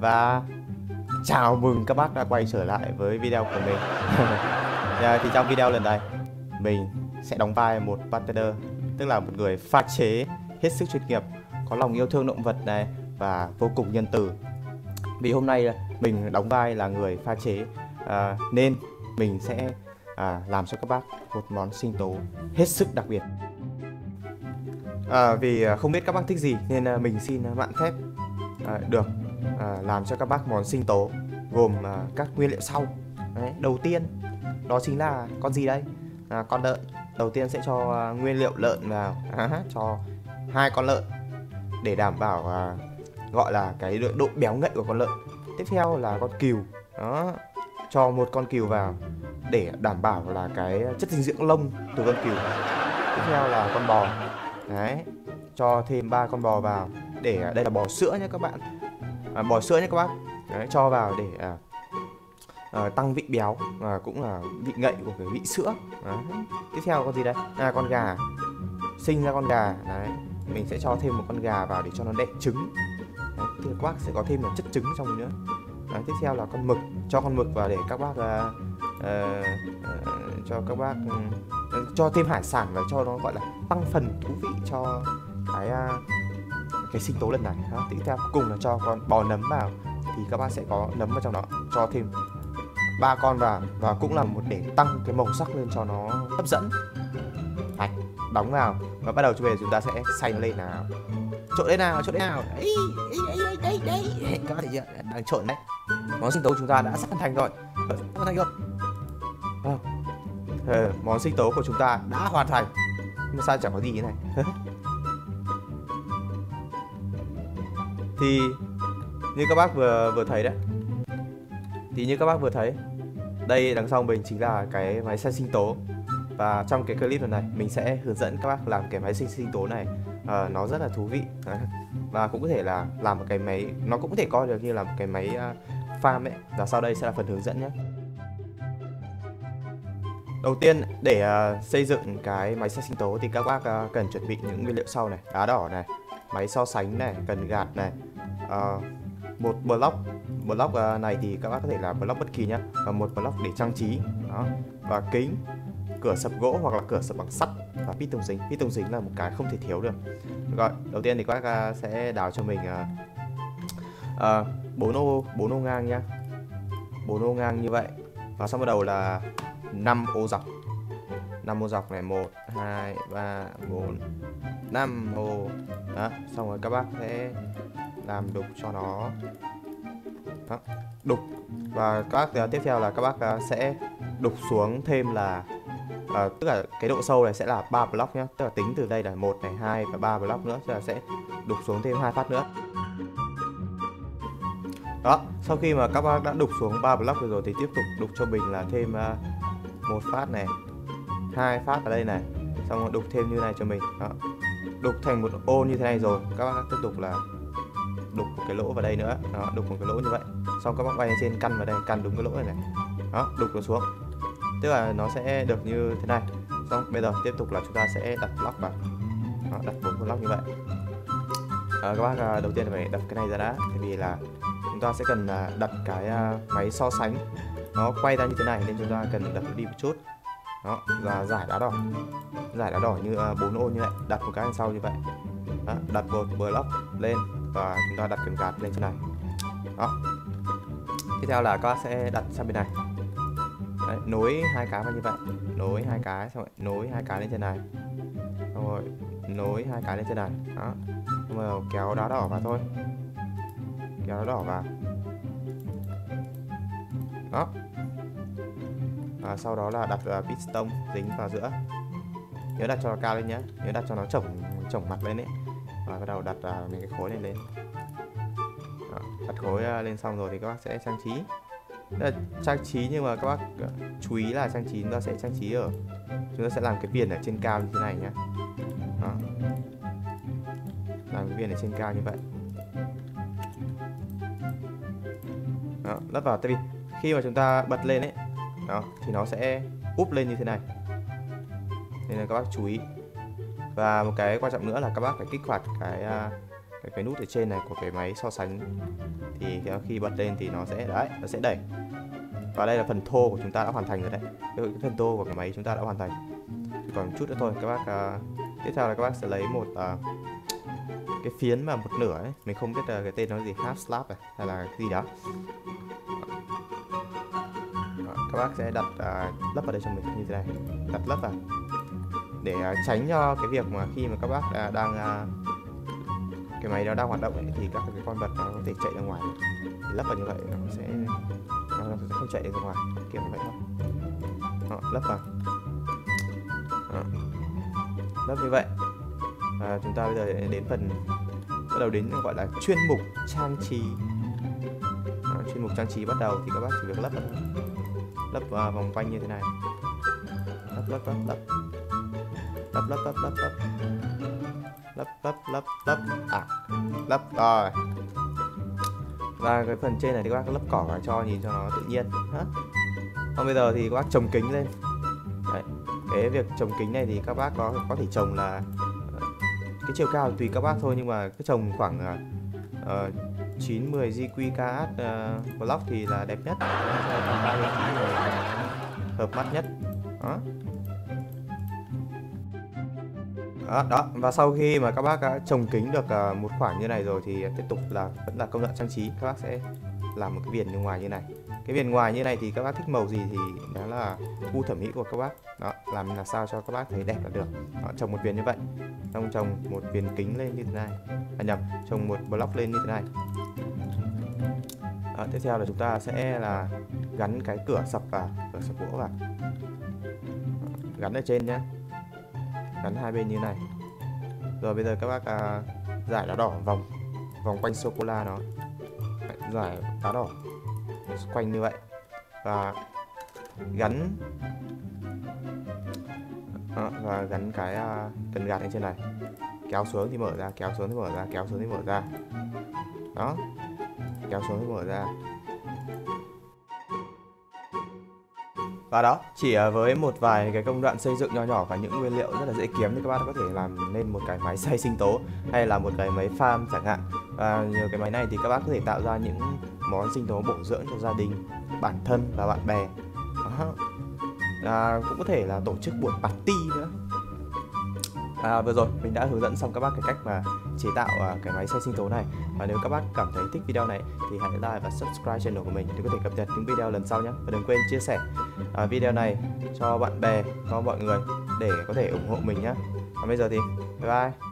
Và chào mừng các bác đã quay trở lại với video của mình. À, Thì trong video lần này Mình sẽ đóng vai một bartender Tức là một người pha chế hết sức chuyên nghiệp Có lòng yêu thương động vật này Và vô cùng nhân từ. Vì hôm nay mình đóng vai là người pha chế à, Nên mình sẽ à, làm cho các bác một món sinh tố hết sức đặc biệt. À, Vì không biết các bác thích gì nên à, mình xin à, mạn phép à, được à, làm cho các bác món sinh tố gồm à, các nguyên liệu sau. Đấy, đầu tiên đó chính là con gì đây? À, con lợn. Đầu tiên sẽ cho à, nguyên liệu lợn vào. À, cho hai con lợn để đảm bảo à, gọi là cái độ, độ béo ngậy của con lợn. Tiếp theo là con cừu. Đó cho một con cừu vào để đảm bảo là cái chất dinh dưỡng lông từ con cừu. Tiếp theo là con bò. Đấy cho thêm ba con bò vào để à, đây là bò sữa nhé các bạn à, bò sữa nhé các bác. Đấy, cho vào để à, à, tăng vị béo và cũng là vị ngậy của cái vị sữa. Đấy. tiếp theo con gì đây? Là con gà. Sinh ra con gà. Đấy. Mình sẽ cho thêm một con gà vào để cho nó đẻ trứng. Đấy, thì các bác sẽ có thêm một chất trứng trong nữa. Đấy, tiếp theo là con mực. Cho con mực vào để các bác à, à, à, cho các bác à, cho thêm hải sản và cho nó gọi là tăng phần thú vị cho cái à, cái sinh tố lần này đó. tiếp theo cuối cùng là cho con bò nấm vào. Thì các bạn sẽ có nấm vào trong đó cho thêm ba con vào. Và cũng là một để tăng cái màu sắc lên cho nó hấp dẫn. Đấy, đóng vào. Và bắt đầu về chúng ta sẽ xay nó lên nào. Trộn lên nào trộn lên nào. Đấy đấy đấy đấy đấy các bạn thấy chưa? Đang trộn đấy. Món sinh tố chúng ta đã sẵn hoàn thành rồi. Hoàn thành rồi à, món sinh tố của chúng ta đã hoàn thành. Nhưng mà sao chẳng có gì thế này? thì như các bác vừa vừa thấy đấy thì như các bác vừa thấy đây đằng sau mình chính là cái máy xay sinh tố. Và trong cái clip lần này mình sẽ hướng dẫn các bác làm cái máy sinh sinh tố này. À, nó rất là thú vị. Và cũng có thể là làm một cái máy nó cũng có thể coi được như là một cái máy uh, farm ấy. Và sau đây sẽ là phần hướng dẫn nhé. Đầu tiên để uh, xây dựng cái máy xay sinh tố thì các bác uh, cần chuẩn bị những nguyên liệu sau này. Đá đỏ này máy so sánh này cần gạt này uh, một block block ờ, này thì các bác có thể là block bất kỳ nhé và một block để trang trí đó. Và kính cửa sập gỗ hoặc là cửa sập bằng sắt và piston dính. Piston dính là một cái không thể thiếu được. Rồi đầu tiên thì các bác ờ, sẽ đào cho mình bốn uh, ô bốn ô ngang nhá. Bốn ô ngang như vậy. Và sau bắt đầu là 5 ô dọc. 5 ô dọc này 1 2 3 4 5 ô. Đó xong rồi các bác sẽ làm đục cho nó. Đó, đục. Và các uh, tiếp theo là các bác uh, sẽ đục xuống thêm là uh, tức là cái độ sâu này sẽ là 3 block nhé tức là tính từ đây là một này hai và ba block nữa tức là sẽ đục xuống thêm hai phát nữa. Đó sau khi mà các bác đã đục xuống 3 block rồi, rồi thì tiếp tục đục cho mình là thêm uh, một phát này hai phát ở đây này xong rồi đục thêm như này cho mình. Đó đục thành một ô như thế này rồi. Các bác tiếp tục là đục một cái lỗ vào đây nữa. Đó đục một cái lỗ như vậy. Xong các bác bay trên căn vào đây căn đúng cái lỗ này này. Đó đục nó xuống. Tức là nó sẽ được như thế này. Xong bây giờ tiếp tục là chúng ta sẽ đặt block vào. Đó, đặt bốn block như vậy. À, các bác à, đầu tiên là phải đặt cái này ra đã. Tại vì là chúng ta sẽ cần à, đặt cái à, máy so sánh. Nó quay ra như thế này nên chúng ta cần đặt đi một chút. Đó và giải đá đỏ. Giải đá đỏ như bốn ô như vậy. Đặt một cái đằng sau như vậy. Đó, đặt một block lên và chúng ta đặt cần gạt lên trên này. Đó. Tiếp theo là các sẽ đặt sang bên này. Đấy, nối hai cái vào như vậy. Nối hai cái xong rồi nối hai cái lên trên này. Xong rồi nối hai cái lên trên này. Đó. Xong rồi kéo đá đỏ vào thôi. Kéo đá đỏ vào. Đó. Và sau đó là đặt uh, piston dính vào giữa. Nhớ đặt cho nó cao lên nhé nhớ đặt cho nó chổng chổng mặt lên đấy và bắt đầu đặt uh, mình cái khối này lên. Đó, đặt khối uh, lên xong rồi thì các bác sẽ trang trí. Là trang trí nhưng mà các bác à, chú ý là trang trí chúng ta sẽ trang trí ở chúng ta sẽ làm cái viền ở trên cao như thế này nhé Đó. làm cái viền ở trên cao như vậy. Đó, lắp vào tại vì khi mà chúng ta bật lên ấy đó thì nó sẽ úp lên như thế này. Nên là các bác chú ý và một cái quan trọng nữa là các bác phải kích hoạt cái à, cái, cái nút ở trên này của cái máy so sánh. Thì khi bật lên thì nó sẽ đấy nó sẽ đẩy. Và đây là phần thô của chúng ta đã hoàn thành rồi đấy. Cái, phần thô của cái máy chúng ta đã hoàn thành. Còn một chút nữa thôi các bác uh, tiếp theo là các bác sẽ lấy một uh, cái phiến mà một nửa ấy. Mình không biết uh, cái tên nó gì half slab này hay là cái gì đó. Các bác sẽ đặt uh, lấp vào đây cho mình như thế này. Đặt lấp vào để uh, tránh cho cái việc mà khi mà các bác uh, đang uh, cái máy đó đang hoạt động ấy, thì các cái con vật nó có thể chạy ra ngoài. Thì lấp vào như vậy nó sẽ nó sẽ không chạy ra ngoài kiểu vậy thôi. Đó, lấp vào. Đó. lấp như vậy. À, chúng ta bây giờ đến phần bắt đầu đến gọi là chuyên mục trang trí. Đó, chuyên mục trang trí bắt đầu thì các bác chỉ việc lấp vào lấp vào vòng quanh như thế này. Lấp lấp lấp lấp lấp lấp lấp lấp lấp lấp lấp lấp lấp à lấp rồi và cái phần trên này thì các bác lấp cỏ vào cho nhìn cho nó tự nhiên hả còn bây giờ thì các bác trồng kính lên Đấy. cái việc trồng kính này thì các bác có có thể trồng là cái chiều cao tùy các bác thôi nhưng mà cái trồng khoảng uh, 9 10 GQKH uh, block thì là đẹp nhất hợp mắt nhất đó đó, đó. Và sau khi mà các bác đã trồng kính được à, một khoảng như này rồi thì tiếp tục là vẫn là công đoạn trang trí các bác sẽ làm một cái viền bên ngoài như này. Cái viền ngoài như này thì các bác thích màu gì thì đó là gu thẩm mỹ của các bác. Đó làm là sao cho các bác thấy đẹp là được. Đó, trồng một viền như vậy. Xong trồng một viền kính lên như thế này. À nhầm trồng một block lên như thế này. Đó, tiếp theo là chúng ta sẽ là gắn cái cửa sập vào cửa sập gỗ vào. Gắn ở trên nhé gắn hai bên như này. Rồi bây giờ các bác à, giải đá đỏ vòng vòng quanh sô cô la nó giải đá đỏ quanh như vậy. Và gắn à, và gắn cái à, cần gạt lên trên này. Kéo xuống thì mở ra kéo xuống thì mở ra kéo xuống thì mở ra. Đó. Kéo xuống thì mở ra. Và đó, chỉ với một vài cái công đoạn xây dựng nho nhỏ và những nguyên liệu rất là dễ kiếm thì các bạn có thể làm nên một cái máy xay sinh tố hay là một cái máy farm chẳng hạn. Và nhờ cái máy này thì các bác có thể tạo ra những món sinh tố bổ dưỡng cho gia đình, bản thân và bạn bè. Đó. À, cũng có thể là tổ chức buổi party nữa À, vừa rồi mình đã hướng dẫn xong các bác cái cách mà chế tạo uh, cái máy xay sinh tố này và nếu các bác cảm thấy thích video này thì hãy like và subscribe channel của mình để có thể cập nhật những video lần sau nhé và đừng quên chia sẻ Ờ, video này cho bạn bè, cho mọi người để có thể ủng hộ mình nhé và bây giờ thì, bye bye.